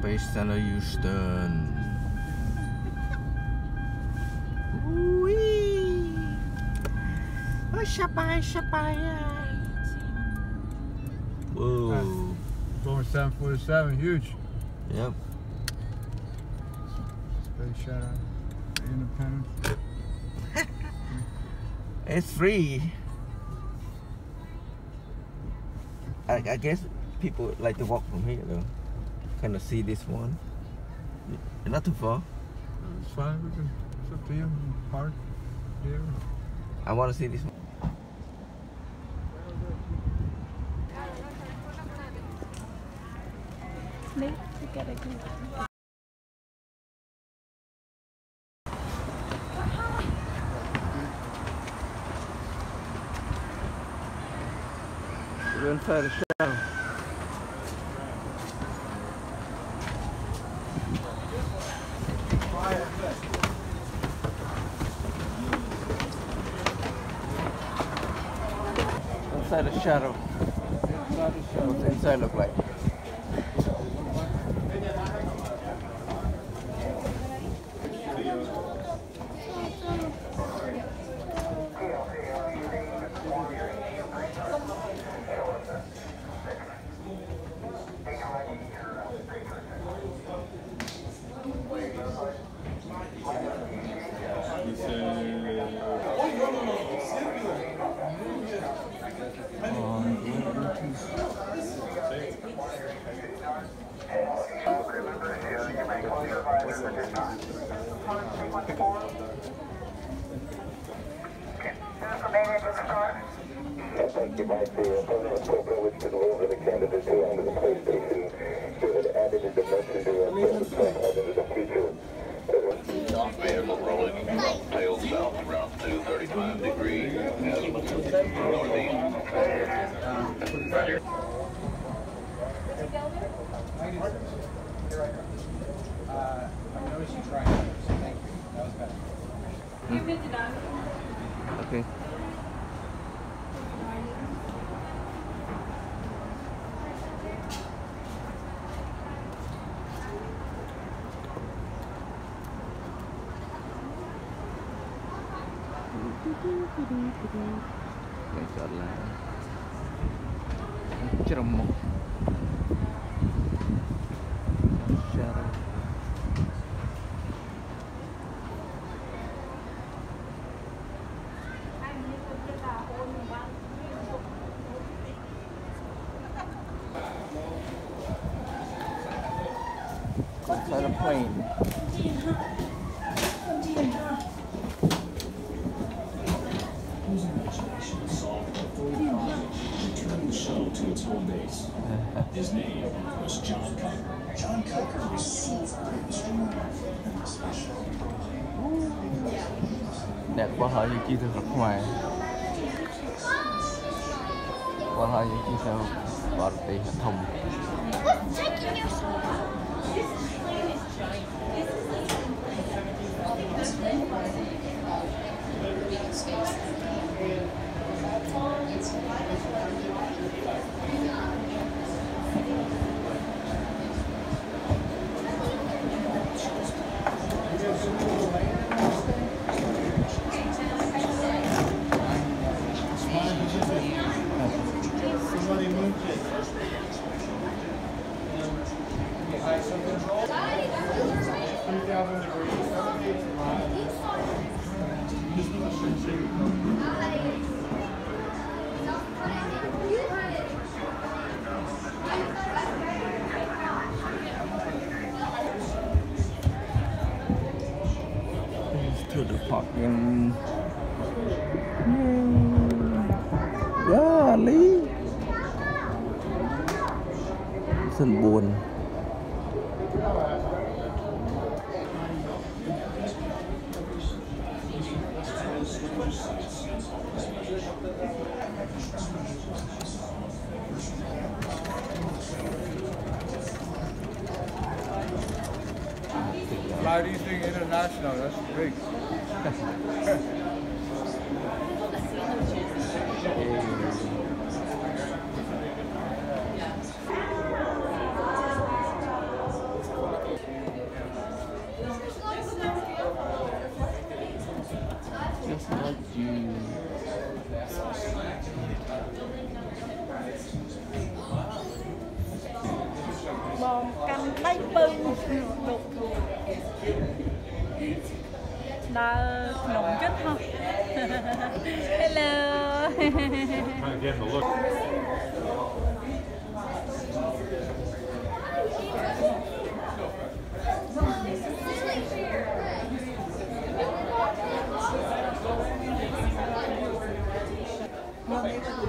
Space Center Houston. Wee. Oh, shabay, shabay. Whoa. Boeing 747, huge. Yep. Space Shuttle, Independence. It's free. I, I guess people like to walk from here though. Kind of see this one. Not too far. Uh, it's fine. We can, it's up to you. Park here. I want to see this one. Đấy, cái đây cũng We're inside the Inside the shuttle. What's inside look like? Think you might be a permanent program which can over the candidate to under the PlayStation so that added a dimension to a add into the future. Vehicle rolling tail south around 235 degrees northeast. Right here. Okay. Đây chọn là Trầm Mộc Shadow Inside a plane. His name was John Kuiper. John Cocker the special. đẹp quá hỏi những chi ở ngoài quá hỏi những chi sao gọi là hệ thống to the すごい。International, that's big. ដើរក្នុងចិត្តហោះ Hello I'm getting the look. Actioning. Yeah.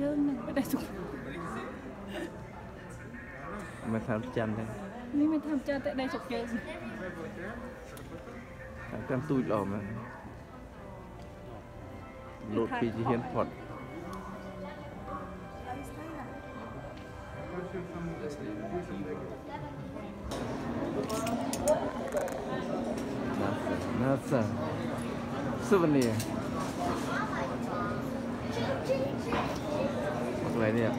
យើងនឹងបដិសុខមិនថាចាន់ទេនេះមិនថាចាន់តែដៃសុខយើងតែកាន់ទូចល្អមែនលោតពីជាហ៊ានផុតណាសាសូវនី kan ni lah.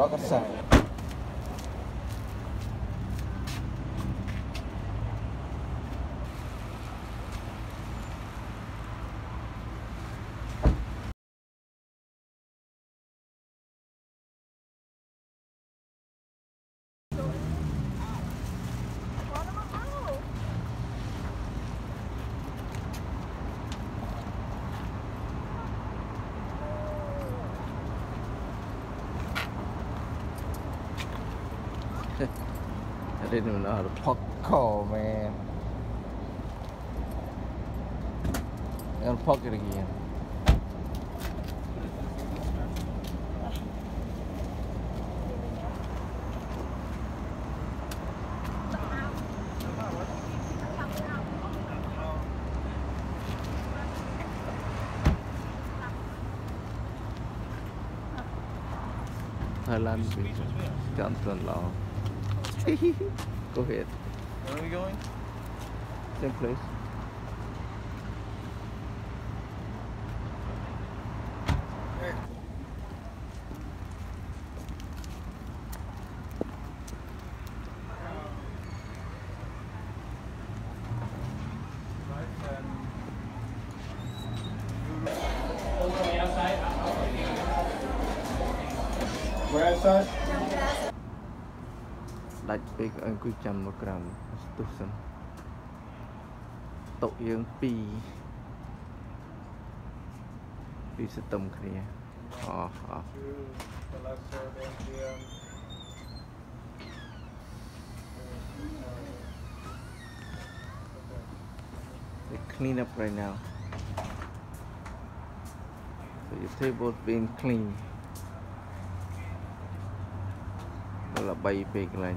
droga sai. Didn't even know how to popcorn, man. I gotta pocket again. Thailand beach. Canton Lao. Go ahead. Where are we going? Same place. Um, We're outside. ដាច់ពេកអង្គុយចាំមកក្រោមស្ទុះសិនតុយើងពីរពីរស្ទឹមគ្នាអស់អស់ To the left side of MGM. they clean up right now so your table's being clean ដ ល់ល្បីពេកកន្លែង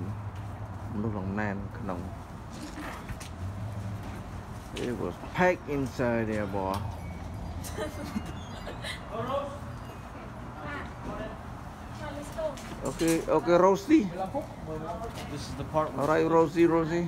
មនុស្សលងណានក្នុង It was packed inside there boy Okay, okay, Rosie. This is the part All right, Rosie, Rosie.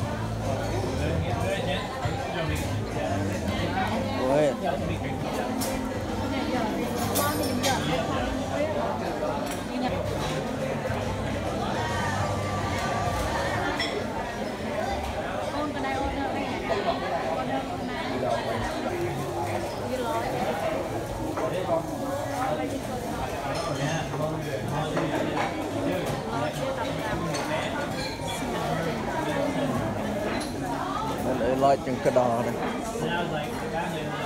喂不 đò này. Yes,